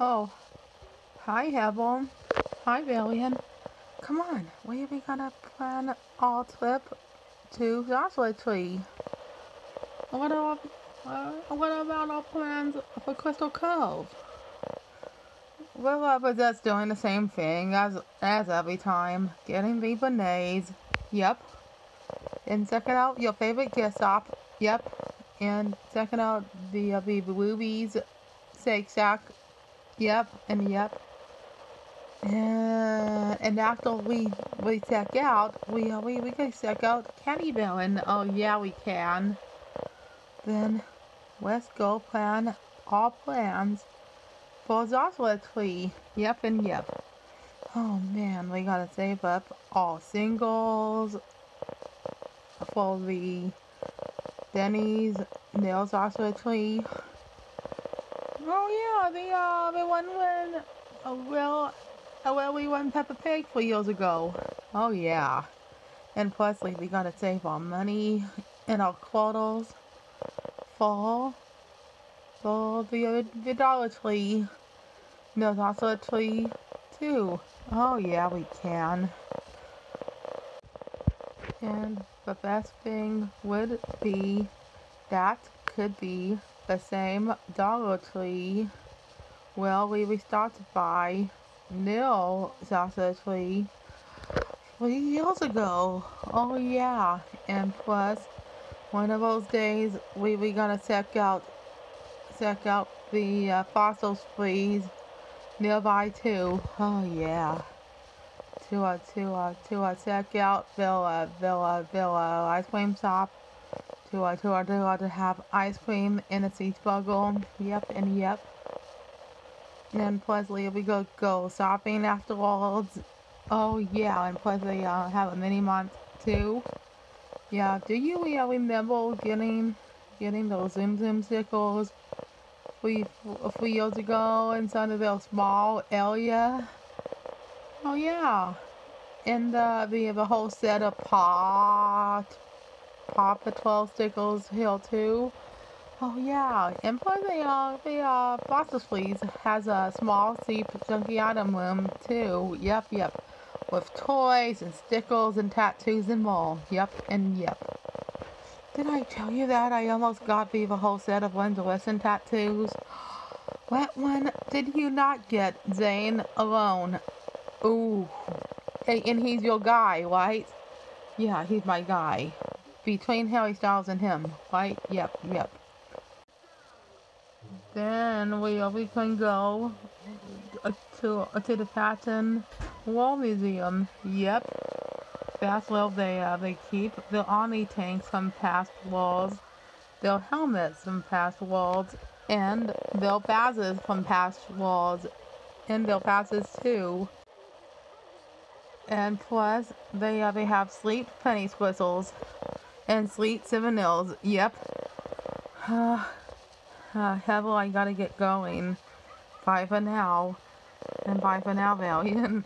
Oh, hi, Hebel. Hi, Billion. Come on, where are we gonna plan our trip to Joshua Tree? What about, uh, what about our plans for Crystal Cove? Well, we're just doing the same thing as as every time. Getting the beignets. Yep. And checking out your favorite gift shop. Yep. And checking out the uh, the Ruby's Shake Shack. Yep. And yep. And, and after we we check out, we uh, we we can check out Kennyville. And oh yeah, we can. Then let's go plan all plans for Joshua Tree. Yep and yep. Oh man, we gotta save up all singles for the Denny's Nail Joshua Tree. Oh yeah, the uh one when well uh, well we won Peppa Pig four years ago. Oh yeah. And plus like we gotta save our money and our quotas for for the the Dollar Tree. There's also a tree too. Oh yeah, we can. And the best thing would be that could be the same Dollar Tree. Well, we restarted by Nil Salsa Tree three years ago. Oh yeah, and plus one of those days we we gonna check out check out the uh, fossil trees nearby too. Oh yeah. To uh to uh to uh check out Villa Villa Villa ice cream shop. To uh to uh to, uh, to have ice cream in a cheeseburger. Yep and yep. And plus we go go shopping afterwards. Oh yeah, and plus we uh, have a mini month too. Yeah, do you uh, remember getting getting those Zoom Zoom stickers three, three years ago in Sunnyvale Small area? Oh yeah. And uh, we have a whole set of Paw, Paw Patrol stickers here too. Oh yeah, the uh, the uh, Foster Fleas has a small cheap junky item room too. Yep, yep, with toys and stickles and tattoos and more. Yep, and yep. Did I tell you that I almost got the whole set of Linda Listen tattoos? What one did you not get, Zane? Alone. Ooh. Hey, and he's your guy, right? Yeah, he's my guy. Between Harry Styles and him, right? Yep, yep. Then we we can go uh, to uh, to the Patton War Museum. Yep. That's where they uh, they keep the army tanks from past wars, their helmets from past wars, and their badges from past wars, and their passes too. And plus, they uh, they have sleep penny whistles and sleep souvenirs. Yep. Uh, Hevel, I gotta get going. Bye for now. And bye for now, Varian.